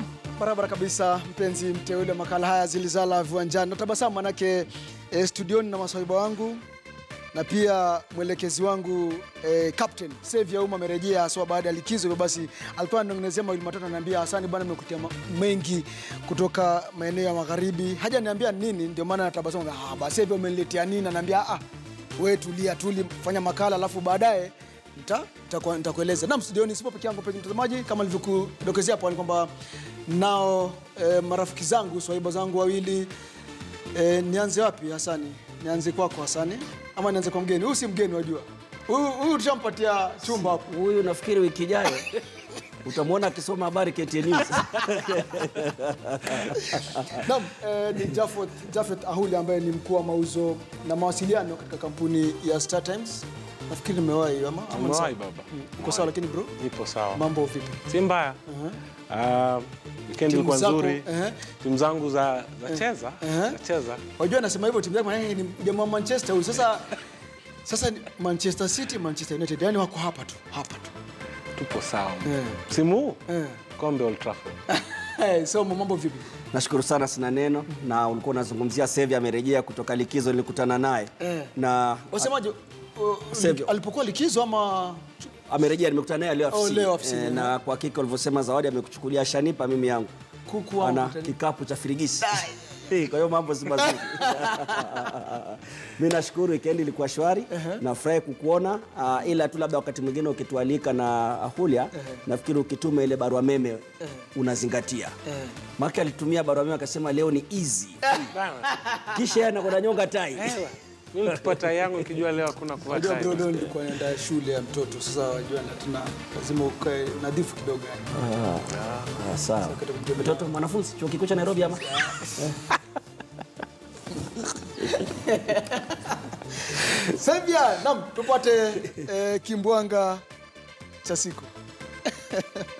Naam, barabara kabisa, mpenzi mteule wa makala haya zilizala viwanjani. Natabasamu manake eh, studioni na maswahiba wangu na pia mwelekezi wangu eh, captain Sevia Uma amerejea haswa baada ya likizo. Hivyo basi alikuwa ananongezea mawili matatu, ananiambia Hasani bwana, nimekutia mengi kutoka maeneo ya magharibi, haja niambia nini, ndio maana natabasamu. Ah, basi Sevia umeniletea nini? Ananiambia ah, wewe tulia, tuli fanya makala, alafu baadaye nitakueleza. nita- nita, nita Naam, studioni sipo peke yangu, mpenzi mtazamaji, kama nilivyokudokezea hapo, ni kwamba nao e, marafiki zangu, swahiba zangu wawili E, nianze wapi Hasani? Nianze kwako kwa Hasani ama nianze kwa mgeni? Huyu si mgeni wajua. Huyu huyu tushampatia chumba hapo. Huyu nafikiri wiki ijayo utamwona akisoma habari KTN News. Naam, e, ni Jafet, Jafet Ahuli ambaye ni mkuu wa mauzo na mawasiliano katika kampuni ya Star Times. Nafikiri nimewahi ama ama sawa? baba. Mm, Uko sawa lakini bro? Nipo sawa. Mambo vipi? Si mbaya. Ah, weekend ilikuwa zako, nzuri. ehe. Timu zangu za za cheza, ehe. za cheza. Wajua nasema hivyo timu zangu maana ni jamaa wa Manchester huyu. Sasa sasa Manchester City, Manchester United. Yaani wako hapa tu, hapa tu. Tupo sawa. Eh. Msimu huu Eh. kombe Old Trafford. Hey, so mambo vipi? Nashukuru sana, sina neno. Na ulikuwa unazungumzia Sevi amerejea kutoka likizo, nilikutana naye Eh. na Wasemaje? uh, alipokuwa likizo ama amerejea, nimekutana naye leo Oh, afisini. Eh, na kwa hakika ulivyosema Zawadi amekuchukulia shanipa mimi yangu, kuku ana kikapu cha firigisi kwa hiyo mambo si mazuri. mi nashukuru weekend ilikuwa shwari. Uh -huh. nafurahi kukuona. Uh, ila tu labda wakati mwingine ukitualika na Hulia nafikiri ukituma ile barua meme unazingatia. Uh -huh. Maki alitumia barua meme akasema leo ni easy. Kisha yeye anakwenda nyonga tai Mimi nikipata yangu nikijua leo hakuna kuvaa Unajua bro, leo nilikuwa naenda shule ya mtoto. Sasa wajua na tuna lazima ukae nadhifu kidogo yani. Ah, sawa mtoto mwanafunzi chuo kikuu cha Nairobi ama Sevia, naam, tupate eh, kimbwanga cha siku.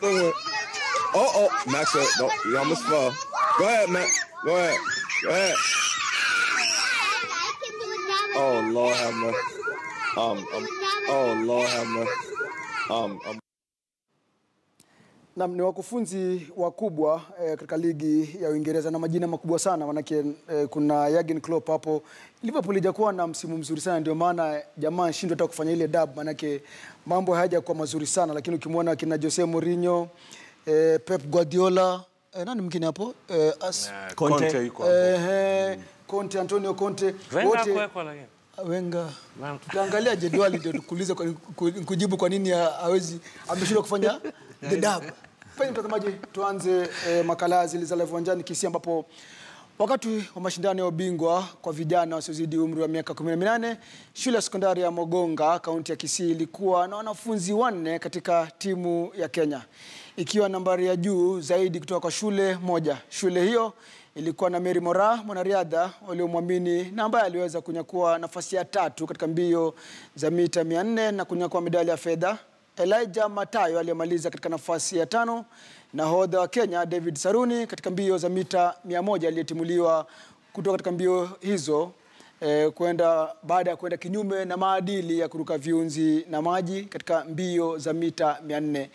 Killed the one. Oh, oh, Max, uh, no, you almost fell. Go ahead, Max. Go ahead. Go ahead. Oh, Lord have mercy. Um, um, oh, Lord have mercy. Um, um. Naam, ni wakufunzi wakubwa eh, katika ligi ya Uingereza na majina makubwa sana manake eh, kuna Jurgen Klopp hapo. Liverpool ijakuwa na msimu mzuri sana, ndio maana jamaa shindwa hata kufanya ile dab, manake mambo hayajakuwa mazuri sana, lakini ukimwona kina Jose Mourinho eh, Pep Guardiola eh, nani mwingine hapo eh, as, Eh, Conte. Conte yuko hapo. eh, Conte, Antonio Conte wote. Wenga tutaangalia jedwali ndio tukuulize kujibu kwa nini hawezi ameshindwa kufanya the dab. Penye mtazamaji, tuanze eh, makala ziliza zilizala viwanjani Kisii, ambapo wakati wa mashindano ya ubingwa kwa vijana wasiozidi umri wa miaka 18 shule ya sekondari ya Mogonga kaunti ya Kisii ilikuwa na wanafunzi wanne katika timu ya Kenya, ikiwa nambari ya juu zaidi kutoka kwa shule moja. Shule hiyo ilikuwa na Mary Mora, mwanariadha waliomwamini na ambaye aliweza kunyakua nafasi ya tatu katika mbio za mita 400 na kunyakua medali ya fedha. Elijah Matayo aliyemaliza katika nafasi ya tano. Nahodha wa Kenya David Saruni katika mbio za mita 100 aliyetimuliwa kutoka katika mbio hizo eh, kwenda baada ya kwenda kinyume na maadili ya kuruka viunzi na maji katika mbio za mita 400.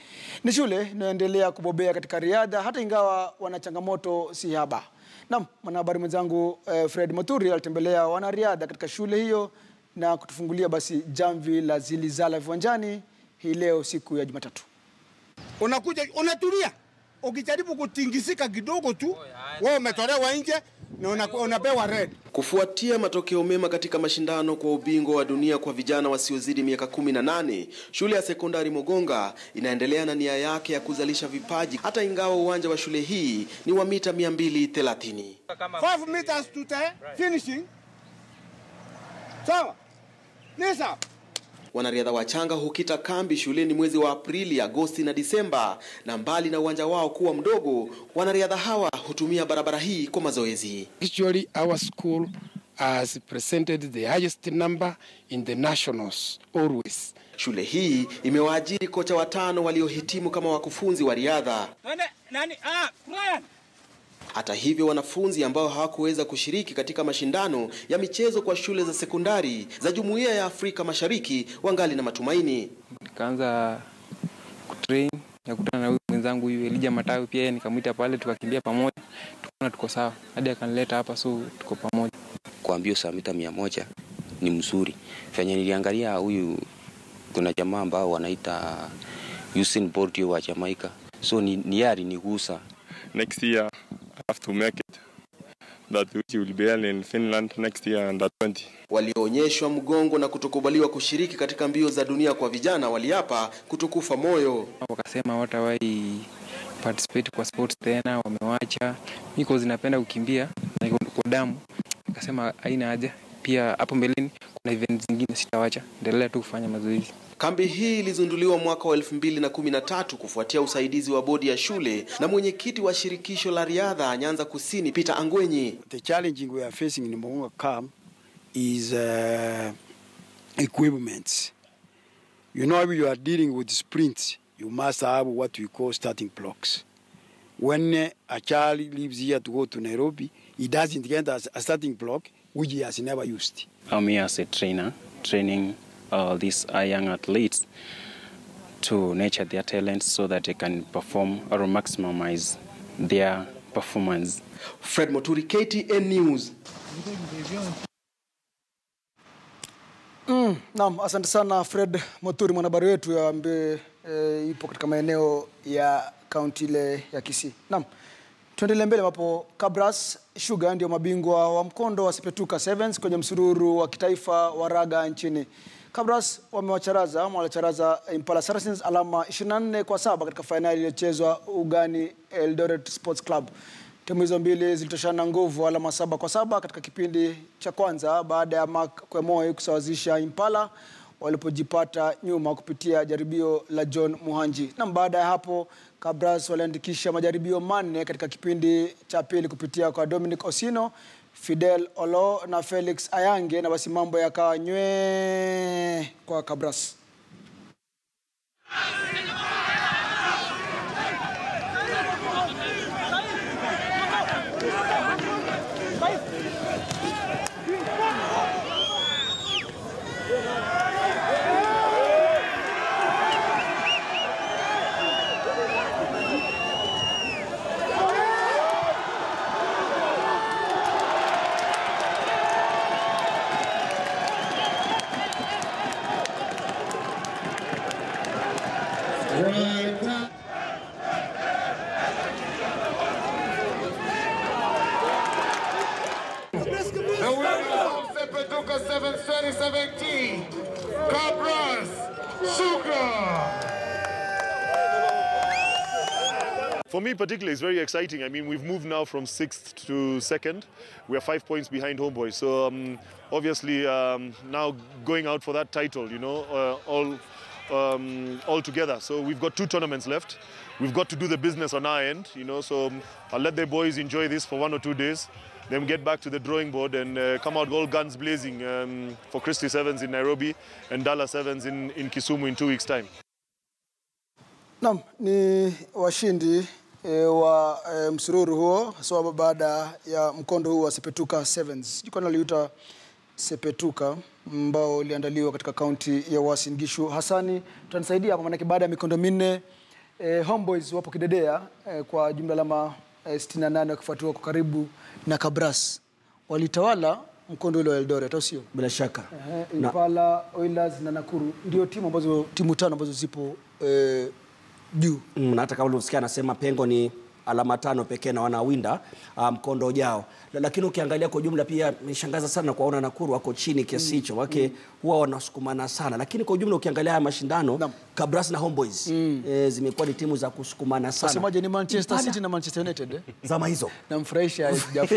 Ni shule inayoendelea kubobea katika riadha hata ingawa wana changamoto si haba. Naam, mwanahabari mwenzangu eh, Fred Maturi alitembelea wanariadha katika shule hiyo na kutufungulia basi jamvi la zilizala viwanjani hii leo siku ya Jumatatu. unakuja unatulia, ukijaribu kutingisika kidogo tu wewe umetolewa nje na unapewa red. Kufuatia matokeo mema katika mashindano kwa ubingwa wa dunia kwa vijana wasiozidi miaka 18, shule ya sekondari Mogonga inaendelea na nia yake ya kuzalisha vipaji hata ingawa uwanja wa shule hii ni wa mita 230. 5 meters to the finishing. Sawa, nisa Wanariadha wachanga hukita kambi shuleni mwezi wa Aprili, Agosti na Disemba, na mbali na uwanja wao kuwa mdogo, wanariadha hawa hutumia barabara hii kwa mazoezi. Actually, our school has presented the highest number in the nationals always. Shule hii imewaajiri kocha watano waliohitimu kama wakufunzi wa riadha. Hata hivyo, wanafunzi ambao hawakuweza kushiriki katika mashindano ya michezo kwa shule za sekondari za Jumuiya ya Afrika Mashariki wangali na matumaini. nikaanza kutrain nikakutana na huyu mwenzangu huyu Elija Matawi, pia nikamwita pale, tukakimbia pamoja, tukaona tuko sawa, hadi akanileta hapa, so tuko pamoja. kwa mbio saa mita mia moja ni mzuri. Venye niliangalia huyu, kuna jamaa ambao wanaita Usain Bolt wa Jamaica, so ni, ni yeye alinigusa next year have to make it that which will be held in Finland next year under 20. Walioonyeshwa mgongo na kutokubaliwa kushiriki katika mbio za dunia kwa vijana waliapa kutokufa moyo. Wakasema hawatawahi participate kwa sports tena, wamewacha. Miko zinapenda kukimbia na iko kwa damu, Akasema haina haja. Pia hapo mbeleni kuna event zingine sitawacha, endelea tu kufanya mazoezi. Kambi hii ilizinduliwa mwaka wa 2013 kufuatia usaidizi wa bodi ya shule na mwenyekiti wa shirikisho la riadha Nyanza Kusini Peter Angwenyi. The challenge we are facing in Mugunga camp is uh, equipment. You know, when you are dealing with sprints, you must have what we call starting blocks. When a child leaves here to go to Nairobi, he doesn't get a starting block which he has never used. I'm here as a trainer, training uh, these uh, young athletes to nurture their talents so that they can perform or maximize their performance. Fred Moturi, KTN News. Mm, naam, asante sana Fred Moturi, mwanahabari wetu ambaye e, ipo katika maeneo ya kaunti ile ya Kisii. Naam, tuendelee mbele ambapo Kabras Sugar ndio mabingwa wa mkondo wa Sepetuka Sevens kwenye msururu wa kitaifa wa raga nchini. Kabras wamewacharaza ama walicharaza Impala Saracens alama 24 kwa saba katika fainali iliyochezwa ugani Eldoret Sports Club. Timu hizo mbili zilitoshana nguvu alama saba kwa saba katika kipindi cha kwanza baada ya Mark Kwemoi kusawazisha Impala walipojipata nyuma kupitia jaribio la John Muhanji. Na baada ya hapo Kabras waliandikisha majaribio manne katika kipindi cha pili kupitia kwa Dominic Osino, Fidel Olo na Felix Ayange, na basi mambo yakawa nywe kwa Kabras. 0737T, Cabras Sugar. For me particularly, it's very exciting. I mean, we've moved now from sixth to second. We are five points behind Homeboys, So um, obviously um, now going out for that title, you know, uh, all um, all together. So we've got two tournaments left. We've got to do the business on our end, you know, so um, I'll let the boys enjoy this for one or two days. Then get back to the drawing board and uh, come out all guns blazing um, for Christie Sevens in Nairobi and Dala Sevens in, in Kisumu in two weeks' time. Naam, ni washindi e, wa e, msururu huo haswa baada ya mkondo huu wa Sepetuka Sevens. Jukwaa naliuta Sepetuka ambao uliandaliwa katika kaunti ya Uasin Gishu. Hasani, tutanisaidia hapa maanake baada ya mikondo minne e, Homeboys wapo kidedea e, kwa jumla alama e, 68 wakifuatiwa kwa karibu na Kabras. Walitawala mkondo ule wa Eldoret, au sio? Bila shaka. Ehe, Na- Impala, Oilers na Nakuru ndio timu ambazo timu tano ambazo zipo eh, juu. Mm, na hata kama ulivyosikia anasema pengo ni alama tano pekee na wanawinda uh, mkondo ujao. La- Lakini ukiangalia kwa jumla pia nishangaza sana kuwaona Nakuru wako chini kiasi hicho wake mm. huwa wanasukumana sana, lakini kwa jumla ukiangalia haya mashindano Kabras na Homeboys mm. e, zimekuwa ni timu za kusukumana sana. Wasemaje ni Manchester Impala- City na Manchester United eh? zama hizo namfurahisha Jafo.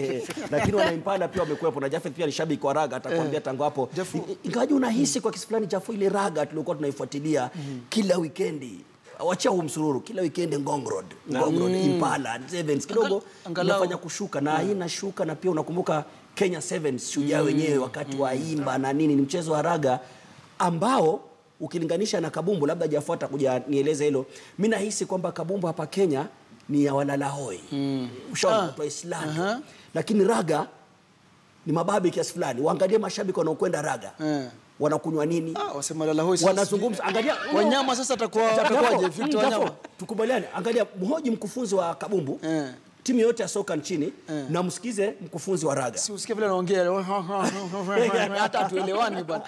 lakini wanaimpanda pia wamekuwepo na Jafet pia ni shabiki wa raga atakwambia tangu hapo Ingawa ingawaje unahisi kwa kiasi fulani Jafo ile raga tulikuwa tunaifuatilia kila wikendi wachia huu msururu kila wikendi Ngong Road Ngong Road Mm. Impala Sevens kidogo unafanya inafanya kushuka na hii inashuka, na pia unakumbuka Kenya Sevens shujaa Mm. wenyewe wakati mm. wa imba na nini ni mchezo wa raga ambao ukilinganisha na kabumbu labda jafuata kuja nieleze hilo Mimi nahisi kwamba kabumbu hapa Kenya ni ya walalahoi mm. ushaona Ah. uh -huh. lakini raga ni mababi kiasi fulani waangalie mashabiki wanaokwenda raga Eh. Wanakunywa nini? Ah, wasema lala hoi wanazungumza. Angalia Wanyama sasa atakuwa atakuwaje vitu Victor Wanyama? tukubaliane. Angalia mhoji mkufunzi wa kabumbu. Timu yote ya soka nchini na msikize mkufunzi wa raga. Si usikie vile anaongea. Hata tuelewani bwana.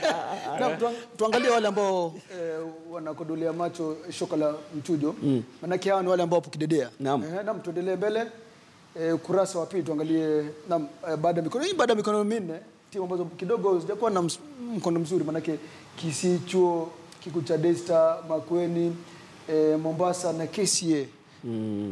Na, tuangalie wale ambao eh, wanakodolea macho shoka la mchujo. Mm. manake hawa ni wale ambao wapo kidedea. Naam. Eh, naam tuendelee mbele. Eh, ukurasa wa pili tuangalie. Naam eh, baada ya mikono hii baada ya mikono minne timu ambazo kidogo zijakuwa na mkondo mzuri manake Kisicho Kiku cha Desta Makweni eh, Mombasa na KCA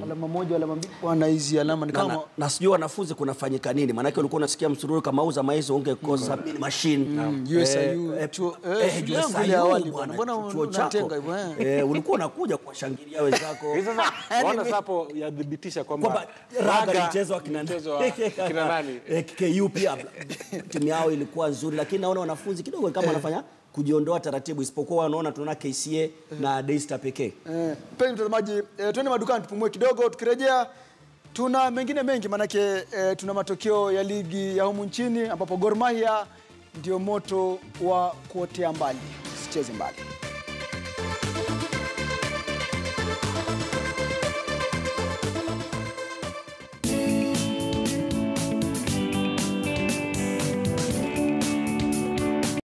alama moja alama mbili. Bwana hizi alama ni kama na, na sijui wanafunzi kunafanyika nini. Maanake ulikuwa unasikia msururu kama uza maizo ungekosa mm. machine. Mm, USIU, chuo- eh, ile awali bwana, mbona chuo chako. hivyo, eh? eh, ulikuwa unakuja kuwashangilia wenzako. Sasa bwana sapo yadhibitisha kwamba kwamba raga ni mchezo wa kina nani? Eh, KU pia timu yao ilikuwa nzuri, lakini naona wanafunzi kidogo kama wanafanya kujiondoa taratibu, isipokuwa wanaona tunaona KCA na Daystar pekee. Eh, mpenzi mtazamaji, e, twende madukani tupumue kidogo. Tukirejea tuna mengine mengi, maanake e, tuna matokeo ya ligi ya humu nchini ambapo Gor Mahia ndio moto wa kuotea mbali. sicheze mbali.